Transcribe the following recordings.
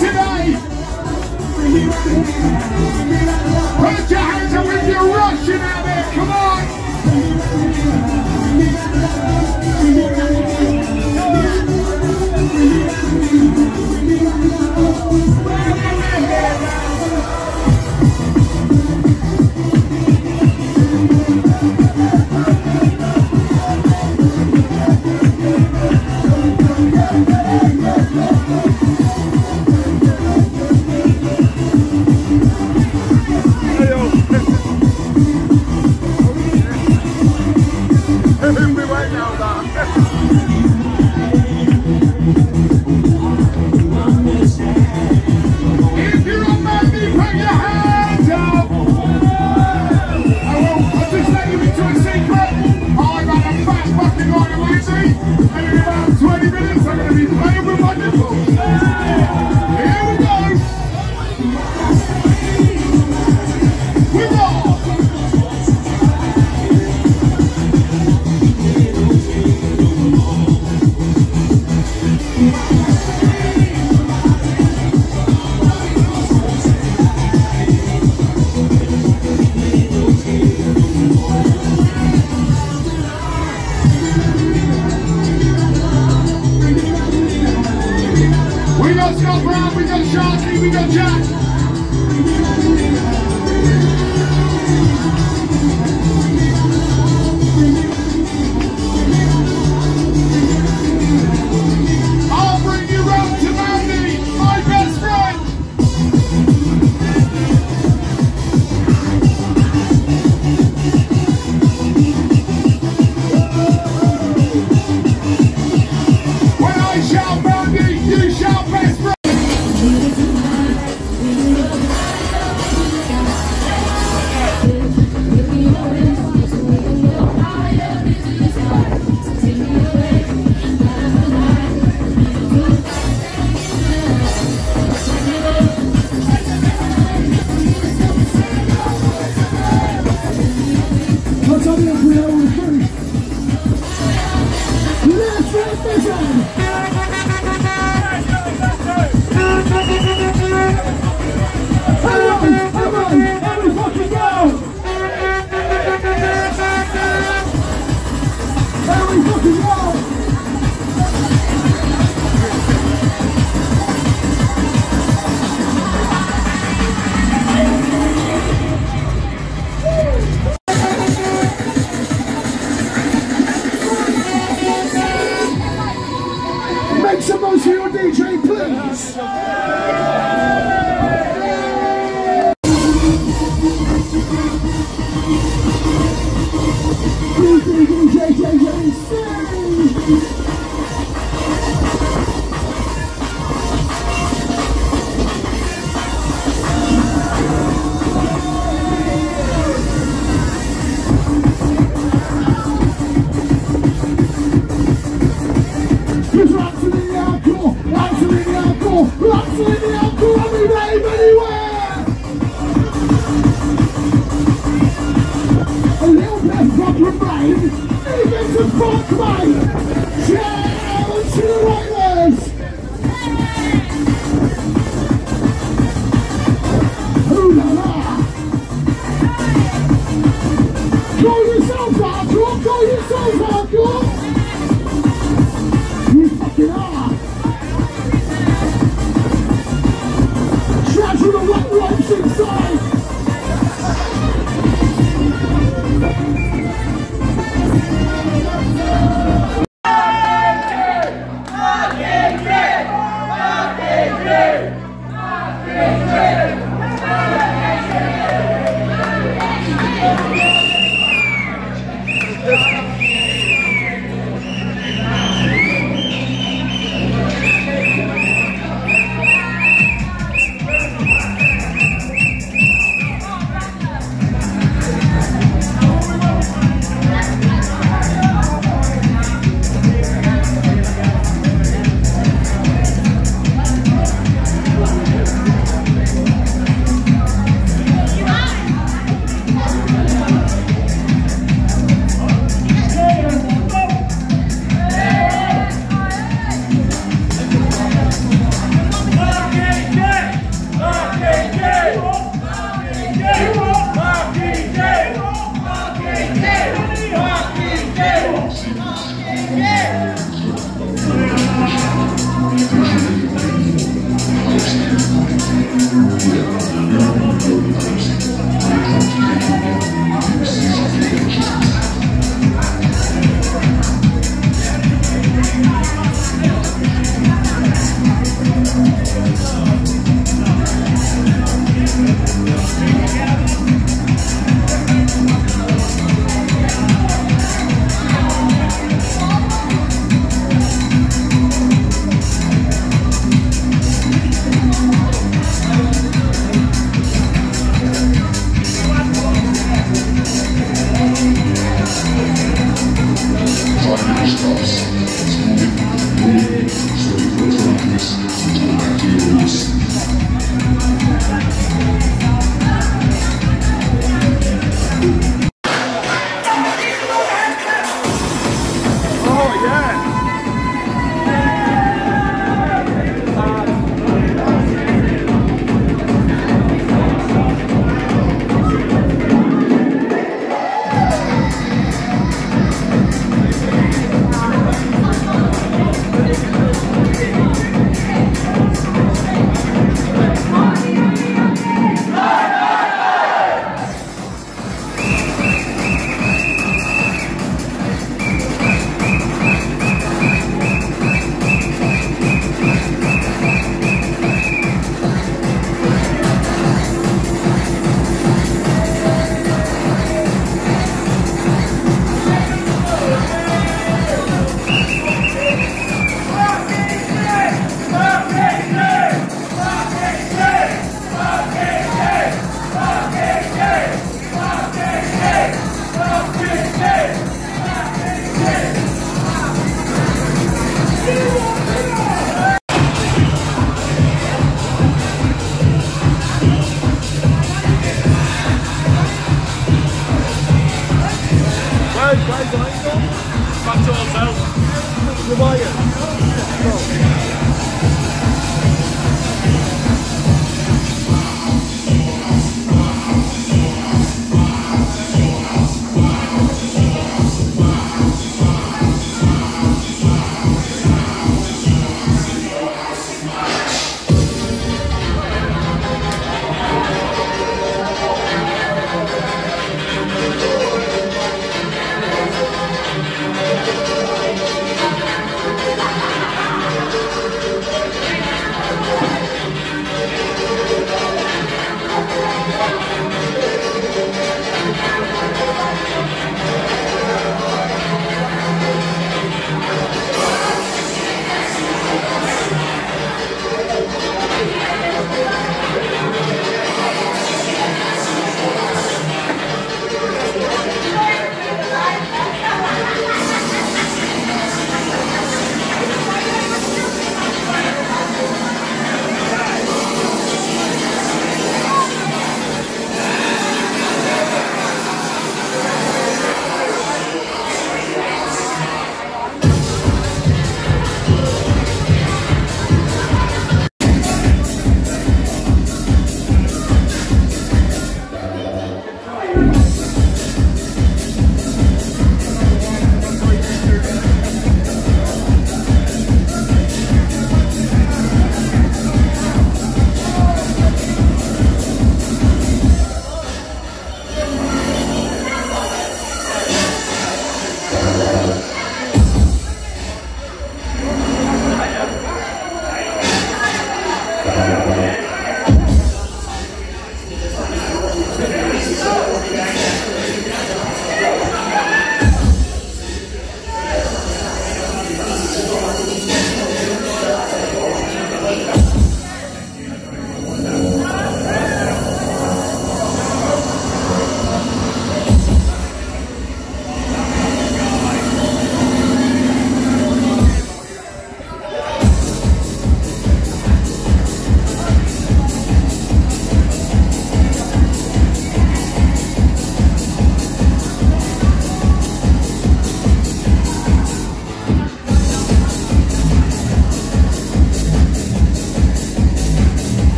today. Put your hands up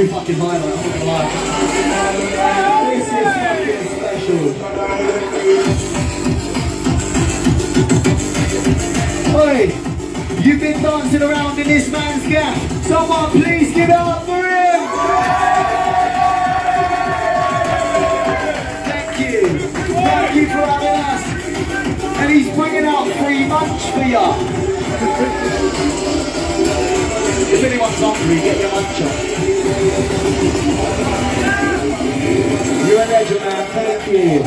new fucking highlight, I'm not gonna lie. This is fucking special. Oi! You've been dancing around in this man's gap. Someone please give it up for him! Thank you. Thank you for having us. And he's bringing out free lunch for you. If anyone's hungry, get your lunch on. You're a legend, man. Thank you.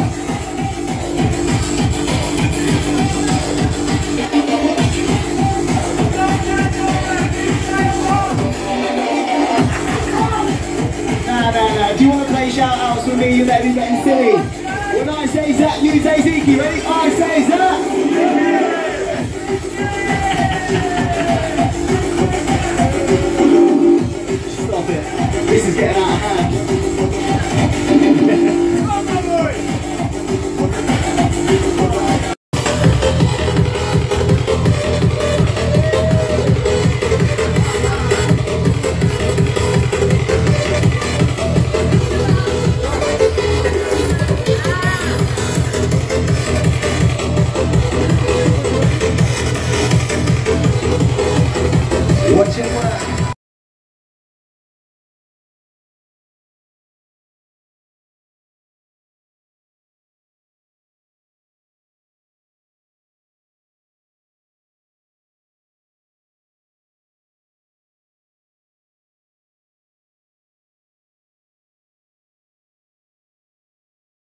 Nah, nah, nah. Do you want to play shout outs with me? You let me getting silly. When I say Zach, you say Zeke. Ready? I say Zach.